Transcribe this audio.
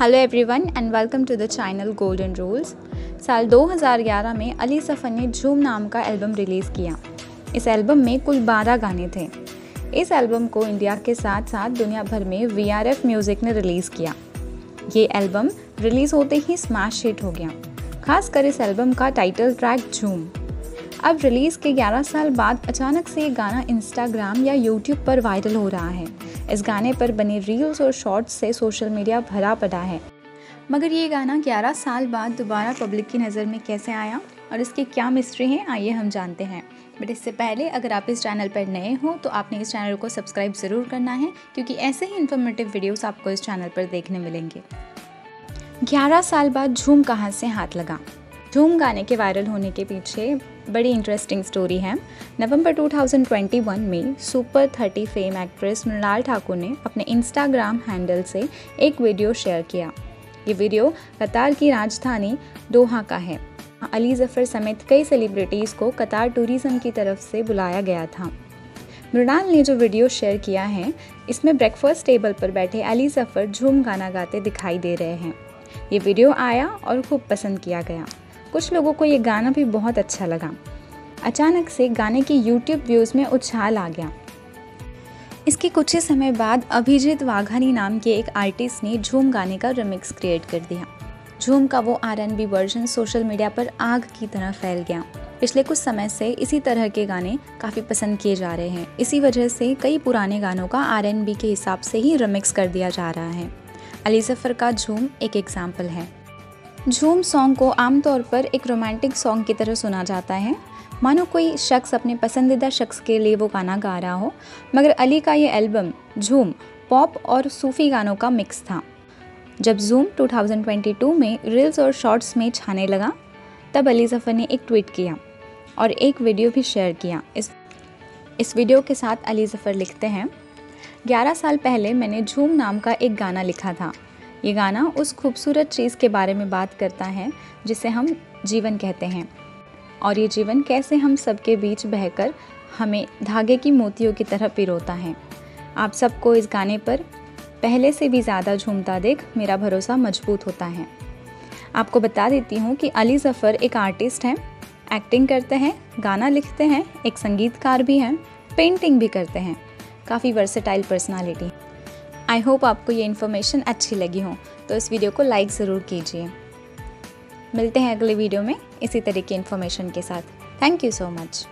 Hello everyone and welcome to the channel golden rules साल 2011 में अली सफ़र ने झूम नाम का एल्बम रिलीज़ किया। इस एल्बम में कुल 12 गाने थे। इस एल्बम को इंडिया के साथ साथ दुनिया भर में वीआरएफ म्यूज़िक ने रिलीज़ किया। ये एल्बम रिलीज़ होते ही स्मैश हिट हो गया। खासकर इस एल्बम का टाइटल ट्रैक झूम। अब रिलीज़ के 11 साल बाद अचानक से ये गाना इंस्टाग्राम या यूट्यूब पर वायरल हो रहा है। इस गाने पर बने रील्स और शॉर्ट्स से सोशल मीडिया भरा पड़ा है। मगर ये गाना 11 साल बाद दोबारा पब्लिक की नज़र में कैसे आया और इसकी क्या मिस्ट्री है, आइए हम जानते हैं। बट इससे पहले अगर आप इस चैनल पर नए हो तो आपने इस चैनल को सब्सक्राइब ज़रूर करना है, क्योंकि ऐसे ही इन्फॉर्मेटिव वीडियोस आपको इस चैनल पर देखने मिलेंगे। 11 साल बाद झूम कहाँ से हाथ लगा? झूम गाने के वायरल होने के पीछे बड़ी इंटरेस्टिंग स्टोरी है। नवंबर 2021 में super 30 fame actress Mrunal Thakur ने अपने इंस्टाग्राम हैंडल से एक वीडियो शेयर किया। ये वीडियो कतार की राजधानी दोहा का है। अली जफ़र समेत कई सेलिब्रिटीज़ को कतार टूरिज़्म की तरफ़ से बुलाया गया था। मृणाल ने जो वीडियो शेयर किया है, इसमें ब्रेकफास्ट टेबल पर बैठे अली जफ़र झूम गाना गाते दिखाई दे रहे हैं। ये वीडियो आया और खूब पसंद किया गया। कुछ लोगों को ये गाना भी बहुत अच्छा लगा। अचानक से गाने की यूट्यूब व्यूज़ में उछाल आ गया। इसके कुछ ही समय बाद अभिजीत वाघानी नाम के एक आर्टिस्ट ने झूम गाने का रिमिक्स क्रिएट कर दिया। झूम का वो R N B version social media पर आग की तरह फैल गया। पिछले कुछ समय से इसी तरह के गाने काफ़ी पसंद किए जा रहे हैं। इसी वजह से कई पुराने गानों का आर एन बी के हिसाब से ही रिमिक्स कर दिया जा रहा है। अली जफ़र का झूम एक एग्ज़ाम्पल है। झूम सॉन्ग को आमतौर पर एक रोमांटिक सॉन्ग की तरह सुना जाता है। मानो कोई शख्स अपने पसंदीदा शख्स के लिए वो गाना गा रहा हो, मगर अली का ये एल्बम, झूम, पॉप और सूफ़ी गानों का मिक्स था। जब जूम 2022 में रील्स और शॉर्ट्स में छाने लगा, तब अली जफ़र ने एक ट्वीट किया और एक वीडियो भी शेयर किया। इस इस वीडियो के साथ अली जफ़र लिखते हैं 11 साल पहले मैंने झूम नाम का एक गाना लिखा था। ये गाना उस खूबसूरत चीज़ के बारे में बात करता है, जिसे हम जीवन कहते हैं। और ये जीवन कैसे हम सबके बीच बहकर हमें धागे की मोतियों की तरह पिरोता है। आप सबको इस गाने पर पहले से भी ज़्यादा झूमता देख मेरा भरोसा मज़बूत होता है। आपको बता देती हूँ कि अली ज़फ़र एक आर्टिस्ट हैं, एक्टिंग करते हैं, गाना लिखते हैं, एक संगीतकार भी हैं, पेंटिंग भी करते हैं। काफ़ी वर्सेटाइल पर्सनालिटी। आई होप आपको ये इन्फॉर्मेशन अच्छी लगी हो। तो इस वीडियो को लाइक ज़रूर कीजिए। मिलते हैं अगले वीडियो में इसी तरह की इन्फॉर्मेशन के साथ। Thank you so much